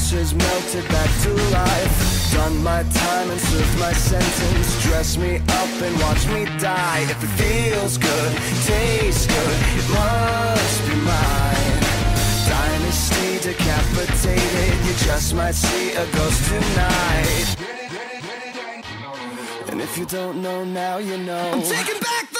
voices melted back to life. Done my time and served my sentence. Dress me up and watch me die. If it feels good, tastes good, it must be mine. Dynasty decapitated, you just might see a ghost tonight. And if you don't know now, you know. I'm taking back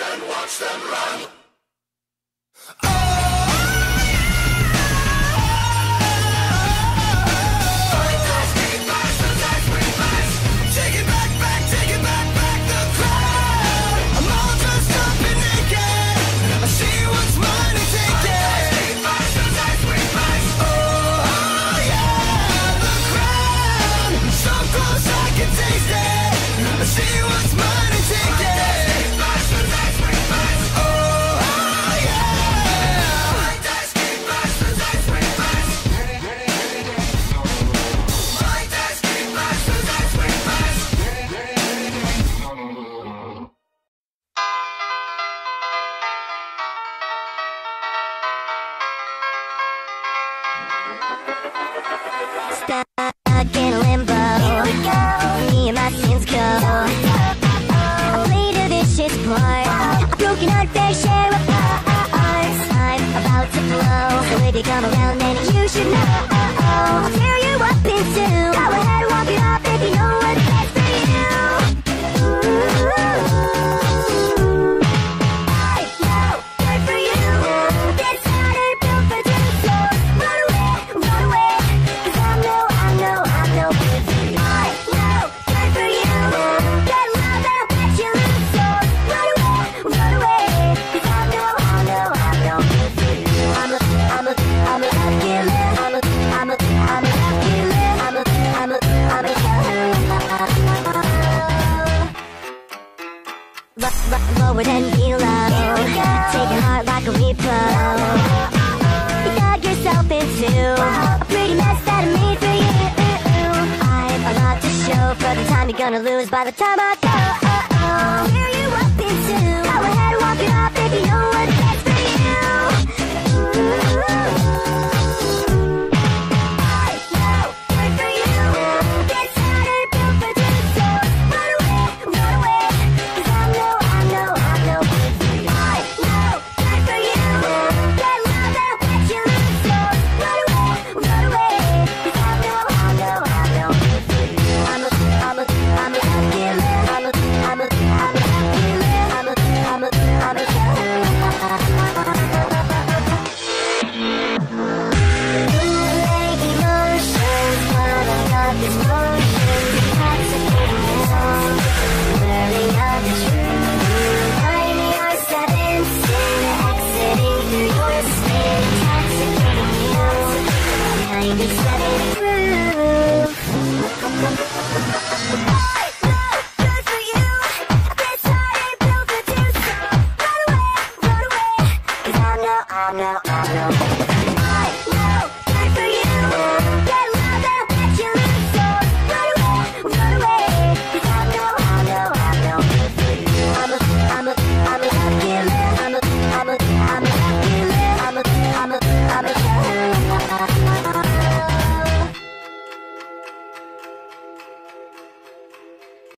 And watch them run. In limbo. Me and my sins go. I played a vicious part. Share of. I'm about to blow. So come around, like a repo. You dug yourself into a pretty mess that I made for you. I've a lot to show for the time you're gonna lose by the time I go. It's